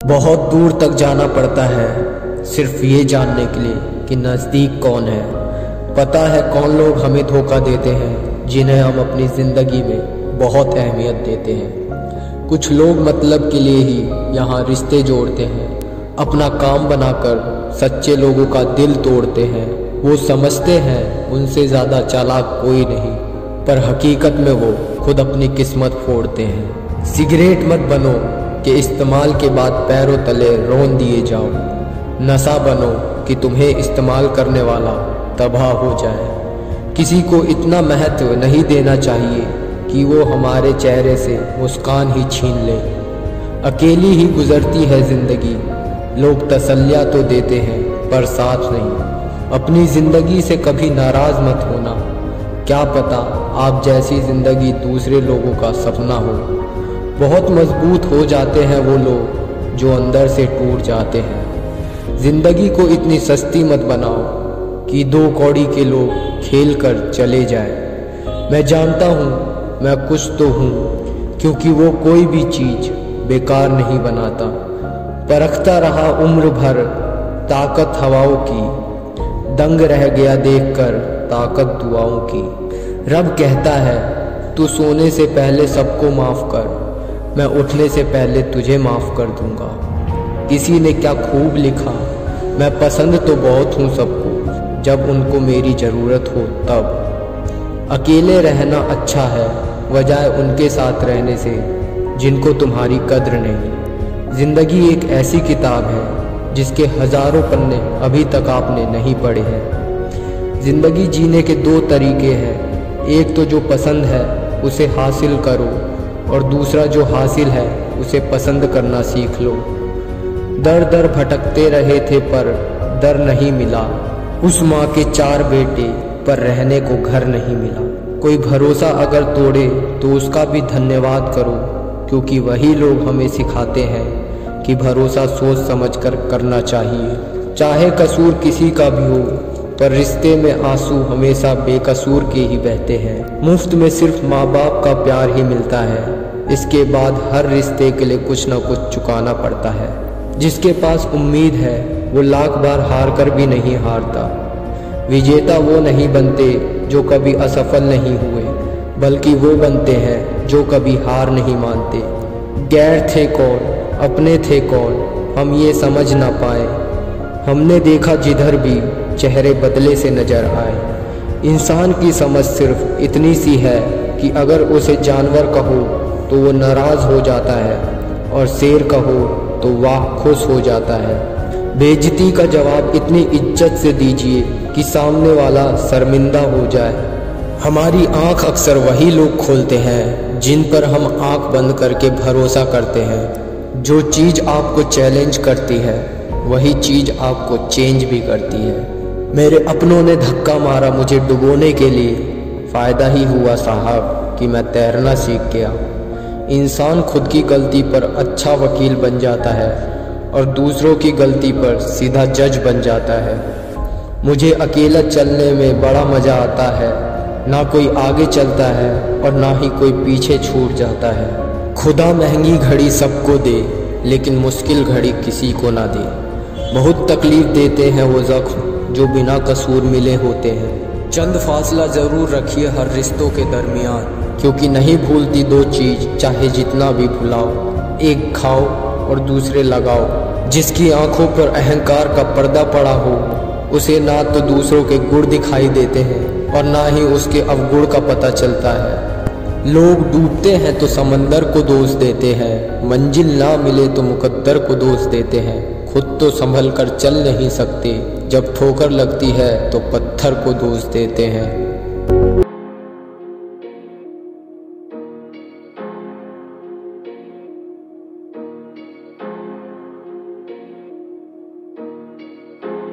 बहुत दूर तक जाना पड़ता है, सिर्फ़ ये जानने के लिए कि नज़दीक कौन है। पता है कौन लोग हमें धोखा देते हैं, जिन्हें हम अपनी ज़िंदगी में बहुत अहमियत देते हैं। कुछ लोग मतलब के लिए ही यहाँ रिश्ते जोड़ते हैं, अपना काम बनाकर सच्चे लोगों का दिल तोड़ते हैं। वो समझते हैं, उनसे ज़्यादा चालाक कोई नहीं, पर हकीकत में वो खुद अपनी किस्मत फोड़ते हैं। सिगरेट मत बनो कि इस्तेमाल के बाद पैरों तले रोन दिए जाओ। नशा बनो कि तुम्हें इस्तेमाल करने वाला तबाह हो जाए। किसी को इतना महत्व नहीं देना चाहिए कि वो हमारे चेहरे से मुस्कान ही छीन ले। अकेली ही गुजरती है ज़िंदगी। लोग तसल्लिया तो देते हैं, पर साथ नहीं। अपनी ज़िंदगी से कभी नाराज़ मत होना। क्या पता आप जैसी ज़िंदगी दूसरे लोगों का सपना हो। बहुत मज़बूत हो जाते हैं वो लोग जो अंदर से टूट जाते हैं। ज़िंदगी को इतनी सस्ती मत बनाओ कि दो कौड़ी के लोग खेल कर चले जाए। मैं जानता हूँ, मैं कुछ तो हूँ, क्योंकि वो कोई भी चीज़ बेकार नहीं बनाता। परखता रहा उम्र भर ताकत हवाओं की, दंग रह गया देखकर ताकत दुआओं की। रब कहता है, तू सोने से पहले सबको माफ़ कर मैं उठने से पहले तुझे माफ़ कर दूँगा। किसी ने क्या खूब लिखा? मैं पसंद तो बहुत हूँ सबको। जब उनको मेरी ज़रूरत हो, तब। अकेले रहना अच्छा है वजाय उनके साथ रहने से, जिनको तुम्हारी कद्र नहीं। ज़िंदगी एक ऐसी किताब है, जिसके हज़ारों पन्ने अभी तक आपने नहीं पढ़े हैं। ज़िंदगी जीने के दो तरीके हैं। एक तो जो पसंद है, उसे हासिल करो और दूसरा जो हासिल है, उसे पसंद करना सीख लो। दर दर भटकते रहे थे, पर दर नहीं मिला। उस माँ के चार बेटे, पर रहने को घर नहीं मिला। कोई भरोसा अगर तोड़े तो उसका भी धन्यवाद करो, क्योंकि वही लोग हमें सिखाते हैं कि भरोसा सोच समझ कर करना चाहिए। चाहे कसूर किसी का भी हो पर रिश्ते में आँसू हमेशा बेकसूर के ही बहते हैं। मुफ़्त में सिर्फ़ माँ बाप का प्यार ही मिलता है। इसके बाद हर रिश्ते के लिए कुछ ना कुछ चुकाना पड़ता है। जिसके पास उम्मीद है, वो लाख बार हार कर भी नहीं हारता। विजेता वो नहीं बनते जो कभी असफल नहीं हुए, बल्कि वो बनते हैं जो कभी हार नहीं मानते। गैर थे कौन, अपने थे कौन, हम ये समझ ना पाए। हमने देखा जिधर भी चेहरे बदले से नज़र आए। इंसान की समझ सिर्फ़ इतनी सी है कि अगर उसे जानवर कहो तो वो नाराज़ हो जाता है और शेर कहो तो वाह, खुश हो जाता है। बेजती का जवाब इतनी इज़्ज़त से दीजिए कि सामने वाला शर्मिंदा हो जाए। हमारी आँख अक्सर वही लोग खोलते हैं जिन पर हम आँख बंद करके भरोसा करते हैं, जो चीज़ आपको चैलेंज करती है। वही चीज़ आपको चेंज भी करती है। मेरे अपनों ने धक्का मारा मुझे डुबोने के लिए। फ़ायदा ही हुआ साहब कि मैं तैरना सीख गया। इंसान खुद की गलती पर अच्छा वकील बन जाता है और दूसरों की गलती पर सीधा जज बन जाता है। मुझे अकेला चलने में बड़ा मज़ा आता है। ना कोई आगे चलता है और ना ही कोई पीछे छूट जाता है। खुदा महँगी घड़ी सबको दे, लेकिन मुश्किल घड़ी किसी को ना दे। बहुत तकलीफ़ देते हैं वो ज़ख्म, जो बिना कसूर मिले होते हैं। चंद फासला ज़रूर रखिए हर रिश्तों के दरमियान, क्योंकि नहीं भूलती दो चीज़, चाहे जितना भी भुलाओ। एक खाओ और दूसरे लगाओ। जिसकी आँखों पर अहंकार का पर्दा पड़ा हो, उसे ना तो दूसरों के गुड़ दिखाई देते हैं, और ना ही उसके अवगुण का पता चलता है। लोग डूबते हैं तो समंदर को दोष देते हैं, मंजिल ना मिले तो मुकद्दर को दोष देते हैं। खुद तो संभल कर चल नहीं सकते। जब ठोकर लगती है तो पत्थर को दोष देते हैं।